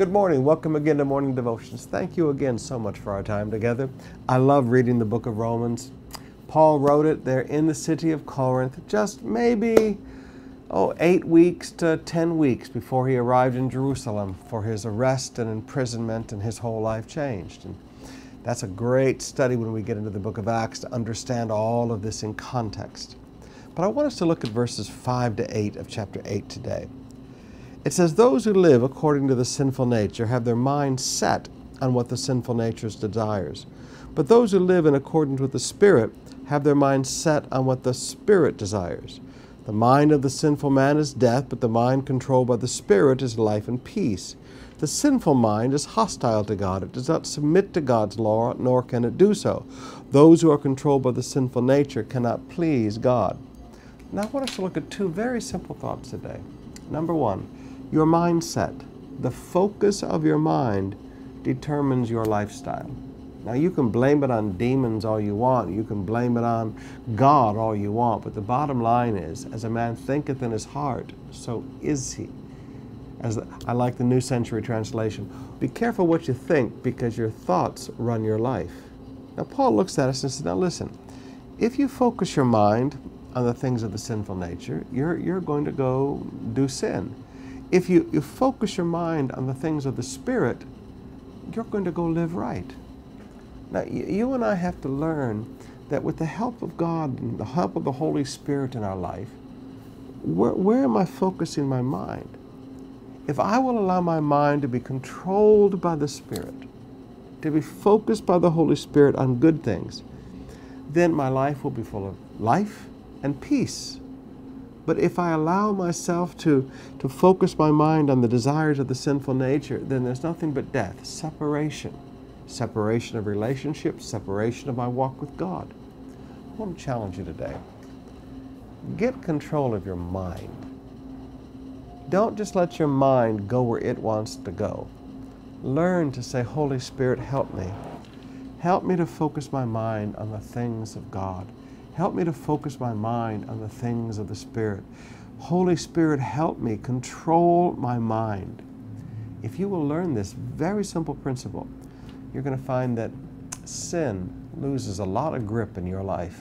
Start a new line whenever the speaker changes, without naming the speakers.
Good morning. Welcome again to Morning Devotions. Thank you again so much for our time together. I love reading the book of Romans. Paul wrote it there in the city of Corinth, just maybe oh, eight weeks to ten weeks before he arrived in Jerusalem for his arrest and imprisonment, and his whole life changed. And that's a great study when we get into the book of Acts to understand all of this in context. But I want us to look at verses 5 to 8 of chapter 8 today. It says, Those who live according to the sinful nature have their mind set on what the sinful nature desires. But those who live in accordance with the Spirit have their mind set on what the Spirit desires. The mind of the sinful man is death, but the mind controlled by the Spirit is life and peace. The sinful mind is hostile to God. It does not submit to God's law, nor can it do so. Those who are controlled by the sinful nature cannot please God. Now, I want us to look at two very simple thoughts today. Number one, your mindset. The focus of your mind determines your lifestyle. Now, you can blame it on demons all you want. You can blame it on God all you want. But the bottom line is, as a man thinketh in his heart, so is he. As I like the New Century Translation, be careful what you think because your thoughts run your life. Now, Paul looks at us and says, now listen, if you focus your mind on the things of the sinful nature, you're, you're going to go do sin. If you, you focus your mind on the things of the Spirit, you're going to go live right. Now, you and I have to learn that with the help of God and the help of the Holy Spirit in our life, where, where am I focusing my mind? If I will allow my mind to be controlled by the Spirit, to be focused by the Holy Spirit on good things, then my life will be full of life and peace. But if I allow myself to, to focus my mind on the desires of the sinful nature, then there's nothing but death, separation separation of relationships, separation of my walk with God. I want to challenge you today. Get control of your mind. Don't just let your mind go where it wants to go. Learn to say, Holy Spirit, help me. Help me to focus my mind on the things of God. Help me to focus my mind on the things of the Spirit. Holy Spirit, help me control my mind. If you will learn this very simple principle, you're going to find that sin loses a lot of grip in your life.